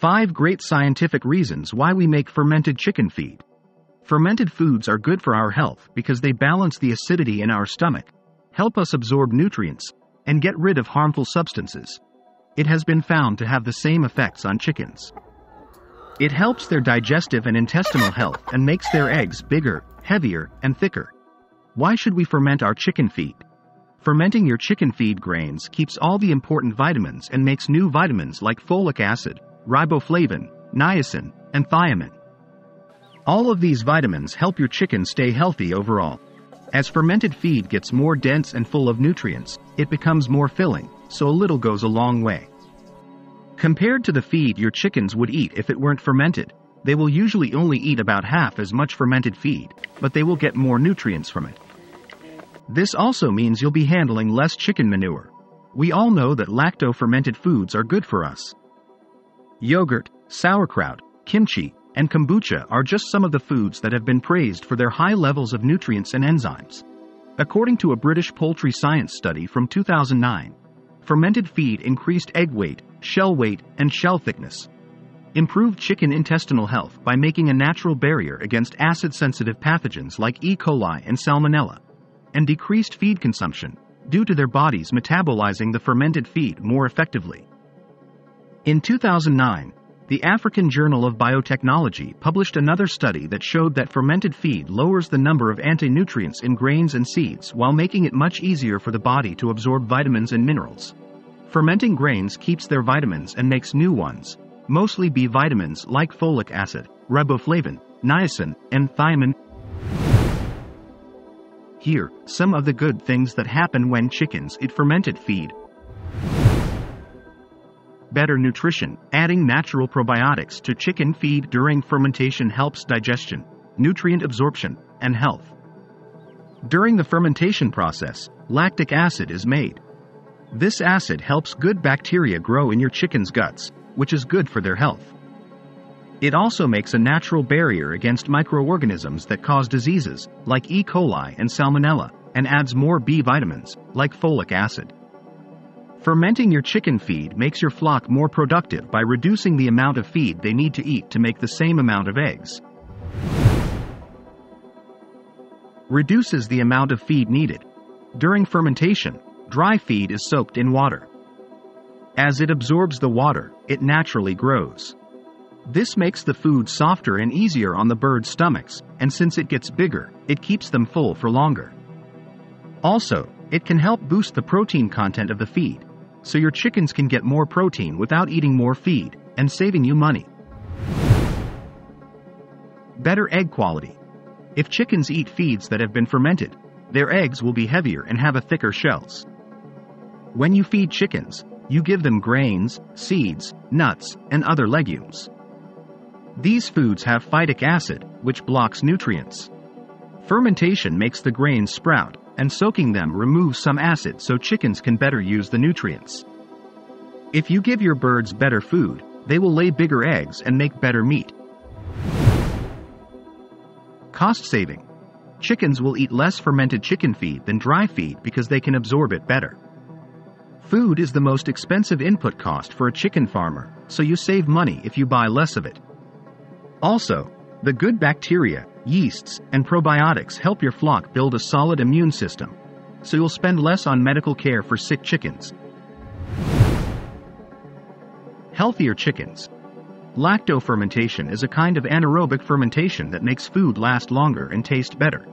5 Great Scientific Reasons Why We Make Fermented Chicken Feed. Fermented foods are good for our health because they balance the acidity in our stomach, help us absorb nutrients, and get rid of harmful substances. It has been found to have the same effects on chickens. It helps their digestive and intestinal health and makes their eggs bigger, heavier, and thicker. Why should we ferment our chicken feed? Fermenting your chicken feed grains keeps all the important vitamins and makes new vitamins like folic acid, riboflavin, niacin, and thiamine. All of these vitamins help your chicken stay healthy overall. As fermented feed gets more dense and full of nutrients, it becomes more filling, so a little goes a long way. Compared to the feed your chickens would eat if it weren't fermented, they will usually only eat about half as much fermented feed, but they will get more nutrients from it. This also means you'll be handling less chicken manure. We all know that lacto-fermented foods are good for us. Yogurt, sauerkraut, kimchi, and kombucha are just some of the foods that have been praised for their high levels of nutrients and enzymes. According to a British poultry science study from 2009, fermented feed increased egg weight, shell weight, and shell thickness. Improved chicken intestinal health by making a natural barrier against acid-sensitive pathogens like E. coli and Salmonella and decreased feed consumption due to their bodies metabolizing the fermented feed more effectively. In 2009, the African Journal of Biotechnology published another study that showed that fermented feed lowers the number of anti-nutrients in grains and seeds while making it much easier for the body to absorb vitamins and minerals. Fermenting grains keeps their vitamins and makes new ones, mostly B vitamins like folic acid, riboflavin, niacin, and thiamine. Here, some of the good things that happen when chickens eat fermented feed. Better nutrition. Adding natural probiotics to chicken feed during fermentation helps digestion, nutrient absorption, and health. During the fermentation process, lactic acid is made. This acid helps good bacteria grow in your chicken's guts, which is good for their health. It also makes a natural barrier against microorganisms that cause diseases, like E. coli and Salmonella, and adds more B vitamins, like folic acid. Fermenting your chicken feed makes your flock more productive by reducing the amount of feed they need to eat to make the same amount of eggs. Reduces the amount of feed needed. During fermentation, dry feed is soaked in water. As it absorbs the water, it naturally grows. This makes the food softer and easier on the bird's stomachs, and since it gets bigger, it keeps them full for longer. Also, it can help boost the protein content of the feed, so your chickens can get more protein without eating more feed, and saving you money. Better egg quality. If chickens eat feeds that have been fermented, their eggs will be heavier and have a thicker shells. When you feed chickens, you give them grains, seeds, nuts, and other legumes. These foods have phytic acid, which blocks nutrients. Fermentation makes the grains sprout, and soaking them removes some acid so chickens can better use the nutrients. If you give your birds better food, they will lay bigger eggs and make better meat. Cost saving. Chickens will eat less fermented chicken feed than dry feed because they can absorb it better. Food is the most expensive input cost for a chicken farmer, so you save money if you buy less of it. Also, the good bacteria, yeasts, and probiotics help your flock build a solid immune system, so you'll spend less on medical care for sick chickens. Healthier chickens. Lactofermentation is a kind of anaerobic fermentation that makes food last longer and taste better.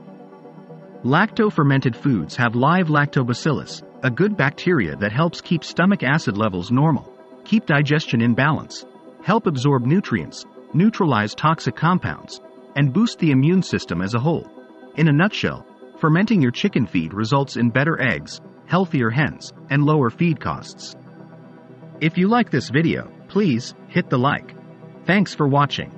Lacto-fermented foods have live lactobacillus, a good bacteria that helps keep stomach acid levels normal, keep digestion in balance, help absorb nutrients, neutralize toxic compounds, and boost the immune system as a whole. In a nutshell, fermenting your chicken feed results in better eggs, healthier hens, and lower feed costs. If you like this video, please hit the like. Thanks for watching.